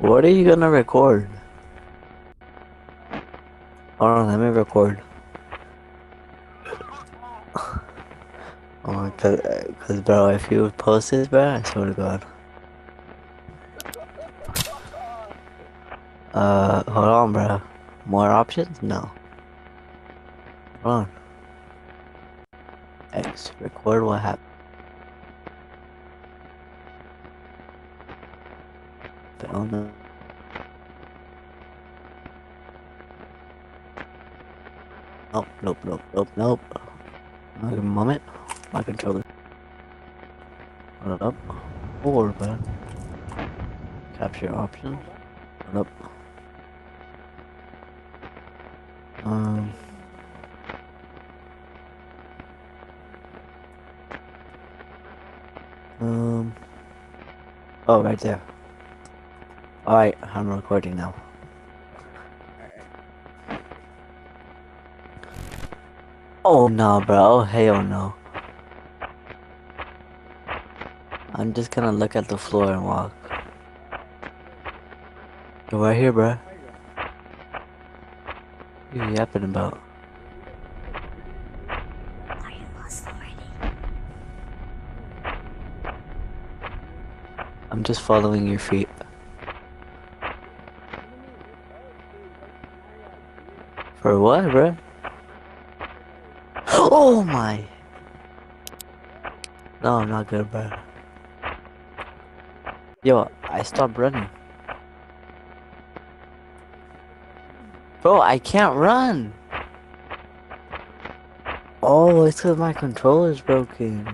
What are you gonna record? Hold on, let me record. Oh, cause, cause bro, if you post this, bro, I swear to God. Uh, hold on, bro. More options? No. Hold on. X, record what happened. Oh no. Nope, nope, nope, nope, nope. Wait a moment. My controller. Hold it up. Forward button. Capture options. Hold up. Um. Um. Oh, right there. Alright, I'm recording now. Oh no, bro. Hell no. I'm just gonna look at the floor and walk. Go right here, bro. What are you yapping about? Are you lost already? I'm just following your feet. For what, bro? Oh my! No, I'm not good, bro. Yo, I stopped running. Bro, I can't run! Oh, it's because my controller's broken.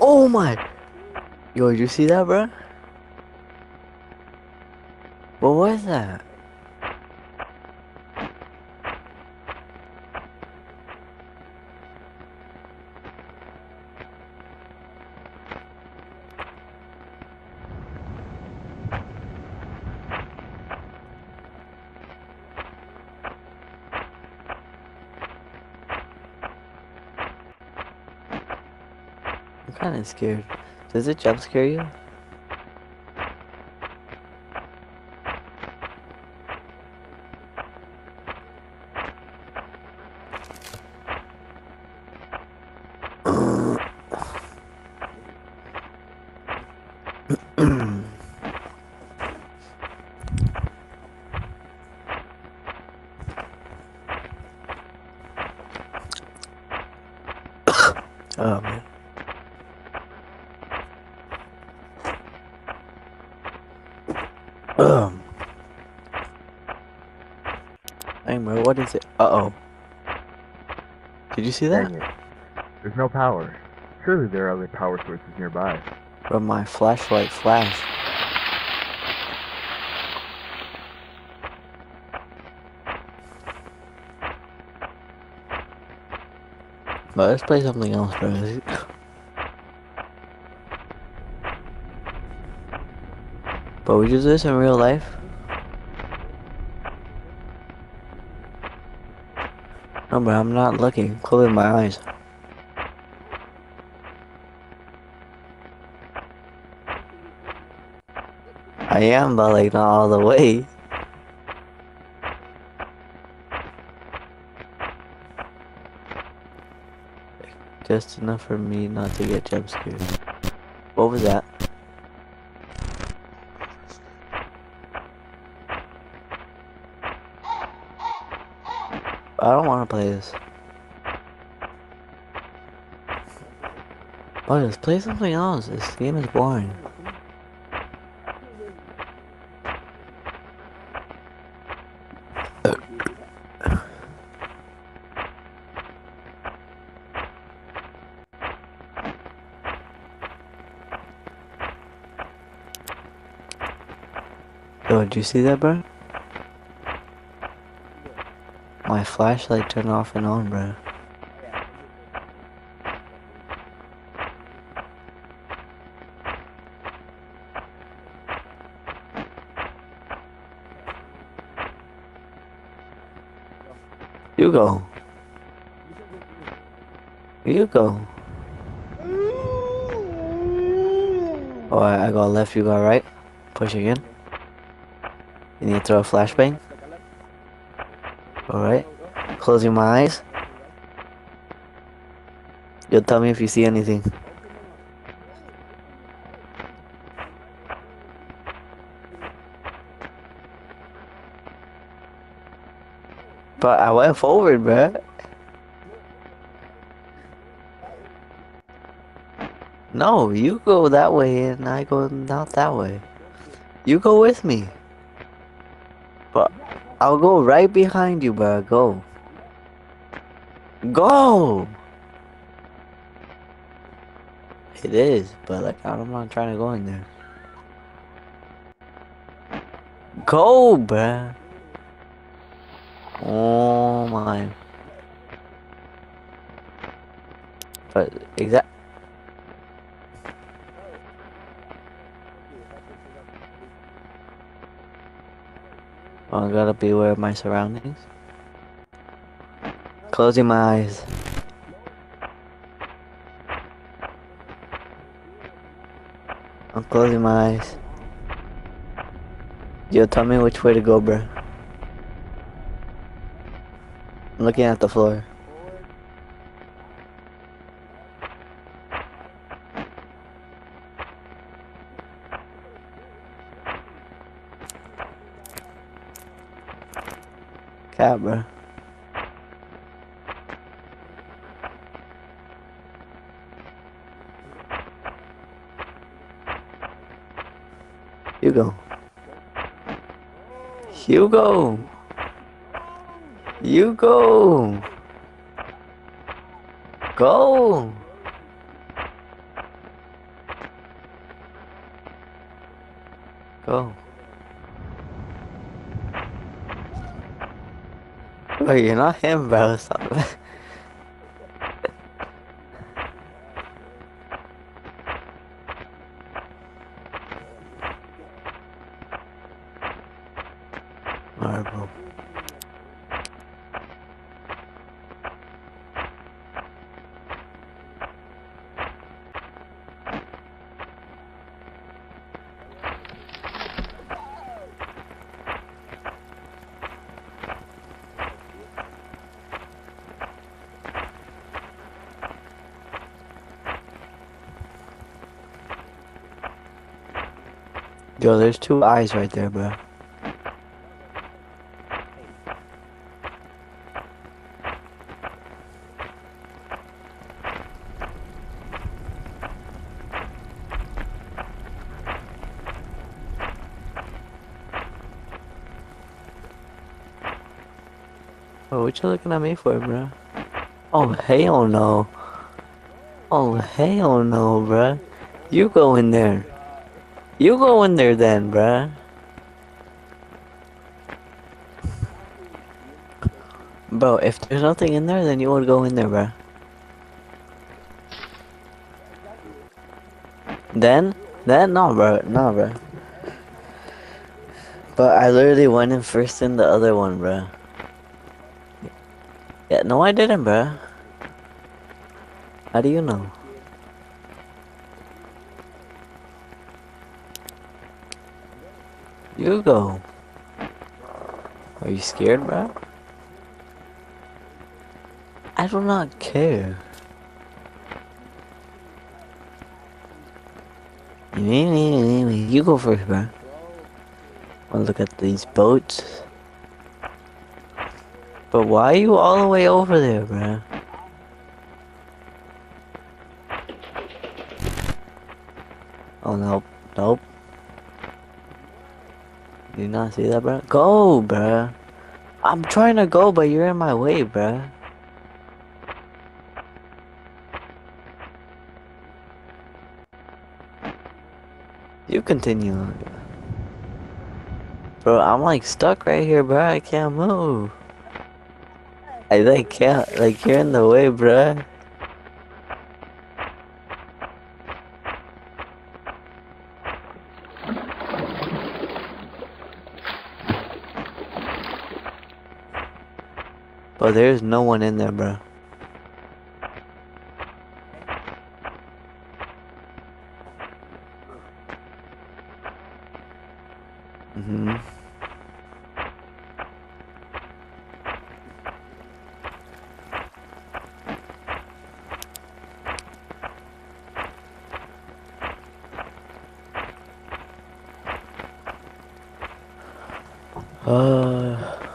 Oh my! Yo, did you see that, bro? What was that? I'm kind of scared. Does it jump scare you? oh man. Um. Hey bro, what is it? Uh oh. Did you see that? Dang it. There's no power. Surely there are other power sources nearby. But my flashlight flashed. But let's play something else, bro. But we do this in real life? But I'm not looking. Closing my eyes. I am, but like not all the way. Just enough for me not to get jump scared. What was that? I don't want to play this. Let's play something else. This game is boring. Yo, did you see that, bro? My flashlight turned off and on, bro. You go. You go. Alright, I I go left, you go right. Push again. You need to throw a flashbang? Alright. Closing my eyes. You'll tell me if you see anything. But I went forward, bruh. No, you go that way and I go not that way. You go with me. I'll go right behind you, bruh. Go. Go! It is, but like I'm not trying to go in there. Go, bruh. Oh my. But exact. Well, I gotta be aware of my surroundings. Closing my eyes. I'm closing my eyes. Yo, tell me which way to go, bruh. I'm looking at the floor. Cat, bro. Hugo. Hugo. You go. Go. Oh, you're not him, bro. Stop. Yo, there's two eyes right there, bro. Oh, what you looking at me for, bro? Oh, hell no. Oh, hell no, bro. You go in there. You go in there then, bruh. Bro, if there's nothing in there, then you would go in there, bruh. Then? Then? No, bro. No, bro. But I literally went in first in the other one, bruh. Yeah, no I didn't, bruh. How do you know? You go. Are you scared, bro? I do not care. You go first, bro. Wanna look at these boats? But why are you all the way over there, bro? Oh, nope. Nope. You not see that, bro? Go, bro. I'm trying to go, but you're in my way, bro. You continue. Bro, I'm like stuck right here, bro. I can't move. I like can't, like you're in the way, bro. Oh, bro, there's no one in there, bro. Mm-hmm. Uh...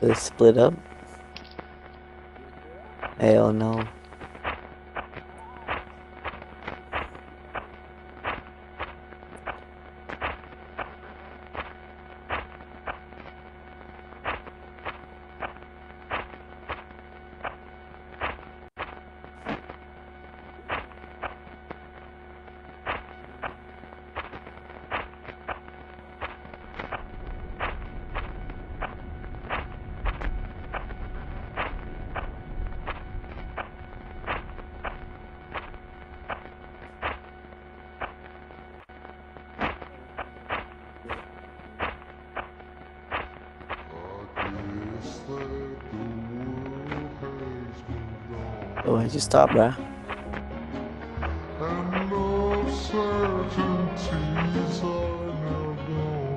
They split up? Hell no. Why'd you stop, bruh?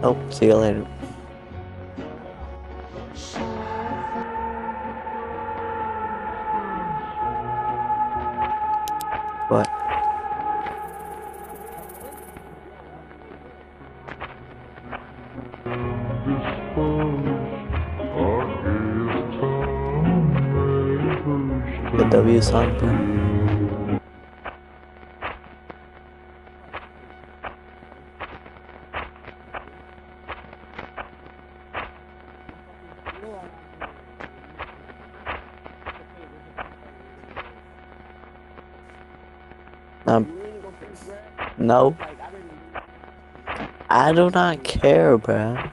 Oh, see you later. What? Song, bro. Um, no. I do not care, bruh.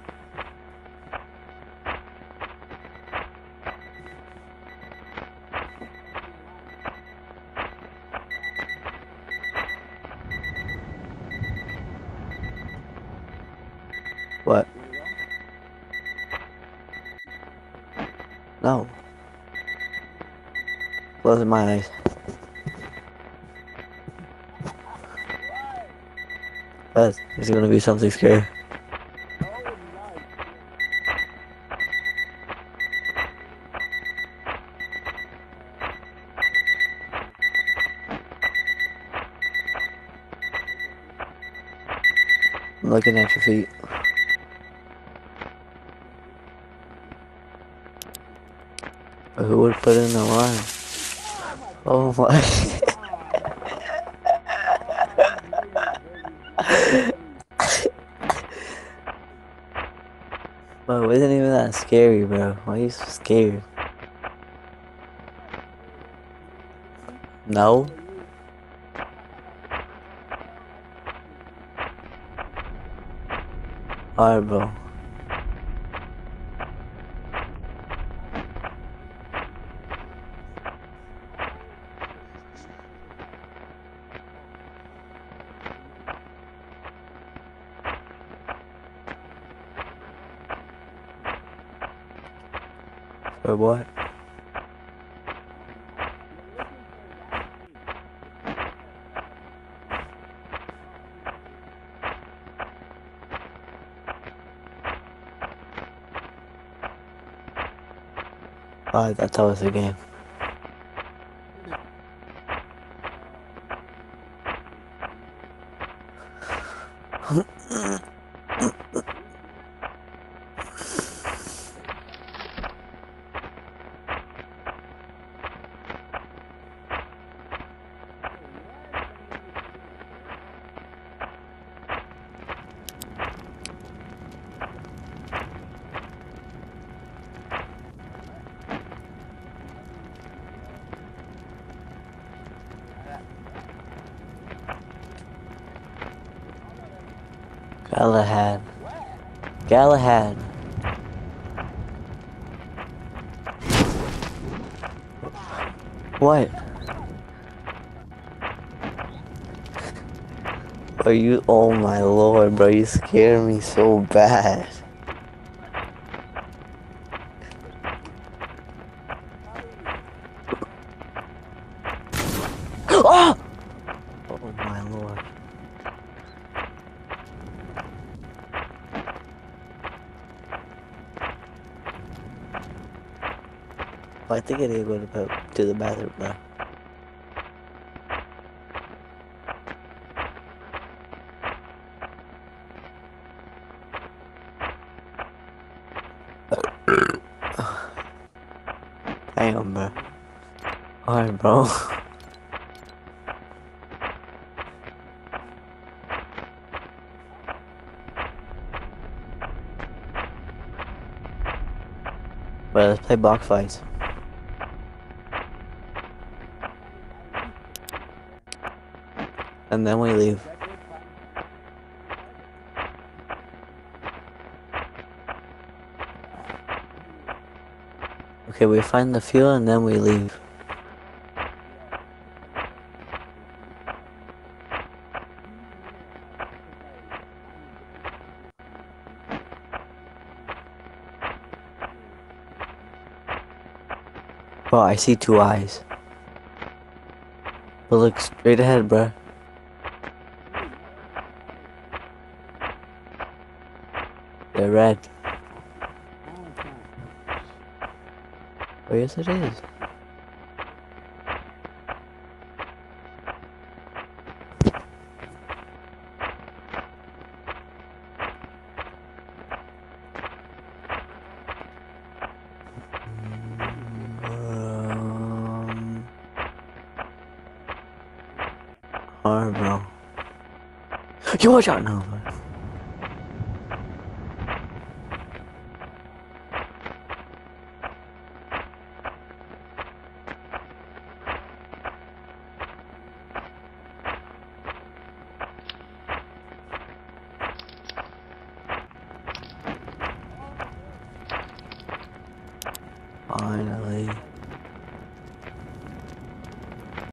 No. Closing my eyes. Is gonna be something scary? Looking at your feet. Who would put in the line? Oh my. Bro, it wasn't even that scary, bro. Why are you so scared? No. Alright, bro. For what? Oh, that's always a game. Galahad. Galahad. What? Are you? Oh my lord, bro! You scare me so bad. Well, I think I need to go to, to the bathroom now. Damn, bro. Alright, bro. But let's play box fights. And then we leave. Okay, we find the fuel and then we leave. Bro, I see two eyes. But look straight ahead, bruh. Red. Oh, yes it is. Um. You watch out now,